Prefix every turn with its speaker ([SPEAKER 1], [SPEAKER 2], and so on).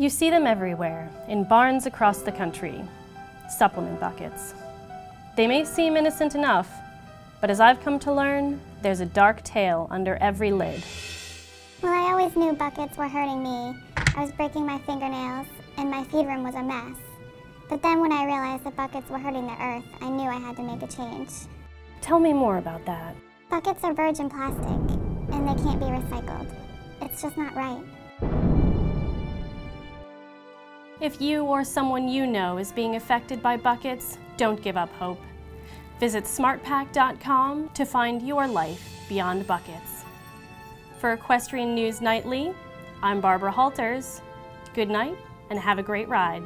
[SPEAKER 1] You see them everywhere, in barns across the country. Supplement buckets. They may seem innocent enough, but as I've come to learn, there's a dark tale under every lid.
[SPEAKER 2] Well, I always knew buckets were hurting me. I was breaking my fingernails, and my feed room was a mess. But then when I realized that buckets were hurting the earth, I knew I had to make a change.
[SPEAKER 1] Tell me more about that.
[SPEAKER 2] Buckets are virgin plastic, and they can't be recycled. It's just not right.
[SPEAKER 1] If you or someone you know is being affected by buckets, don't give up hope. Visit smartpak.com to find your life beyond buckets. For Equestrian News Nightly, I'm Barbara Halters. Good night and have a great ride.